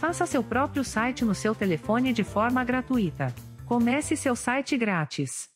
Faça seu próprio site no seu telefone de forma gratuita. Comece seu site grátis.